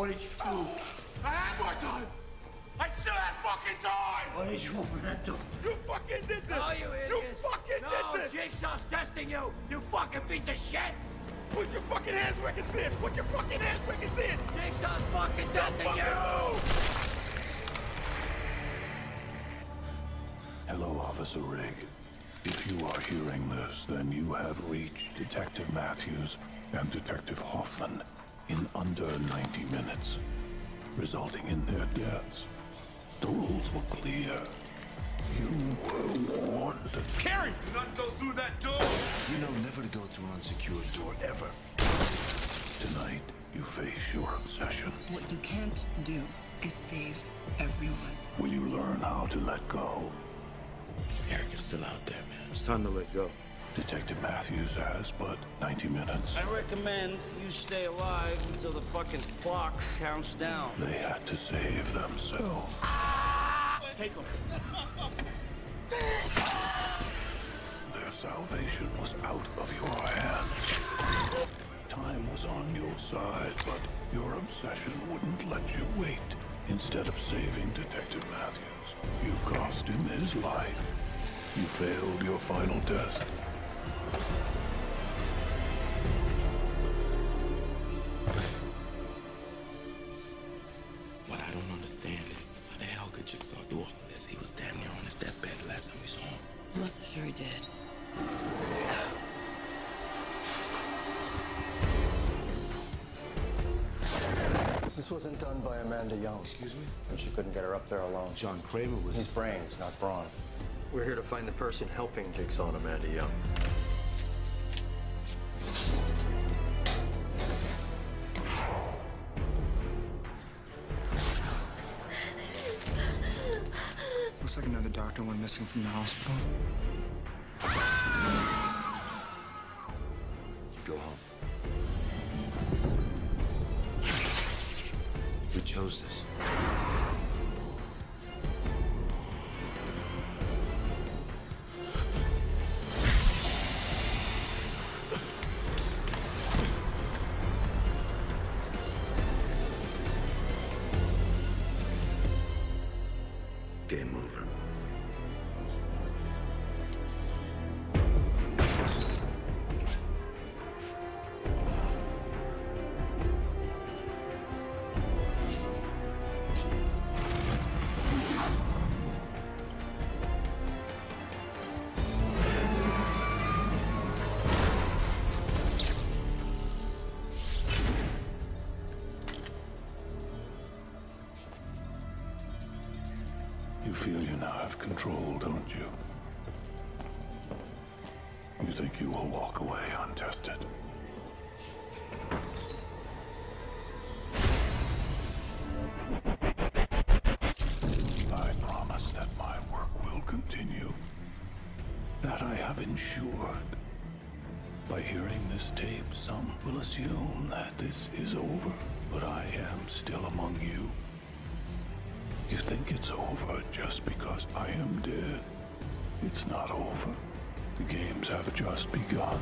what did you do? I had more time. I still had fucking time. What did you want to do? You fucking did this. No, you You fucking no, did this. Jigsaw's testing you. You fucking piece of shit. Put your fucking hands where I can see it. Put your fucking hands where I can see it. Jigsaw's fucking Don't testing fucking you. move. Hello, Officer Rigg. If you are hearing this, then you have reached Detective Matthews and Detective Hoffman in under 90 minutes, resulting in their deaths. The rules were clear. You were warned. Scary. Do not go through that door! You know never to go through an unsecured door ever. Tonight, you face your obsession. What you can't do is save everyone. Will you learn how to let go? Eric is still out there, man. It's time to let go. Detective Matthews has but 90 minutes. I recommend you stay alive until the fucking clock counts down. They had to save themselves. Take them. Their salvation was out of your hands. Time was on your side, but your obsession wouldn't let you wait. Instead of saving Detective Matthews, you cost him his life. You failed your final test. The hell Jigsaw do all of this? He was damn near on his deathbed the last time we saw him. I'm not so sure he did. This wasn't done by Amanda Young. Excuse me? And she couldn't get her up there alone. John Kramer was. He's brains, not brawn. We're here to find the person helping Jigsaw and Amanda Young. Doctor went missing from the hospital. Go home. We chose this. You feel you now have control, don't you? You think you will walk away untested. I promise that my work will continue. That I have ensured. By hearing this tape, some will assume that this is over, but I am still among you. You think it's over just because I am dead. It's not over. The games have just begun.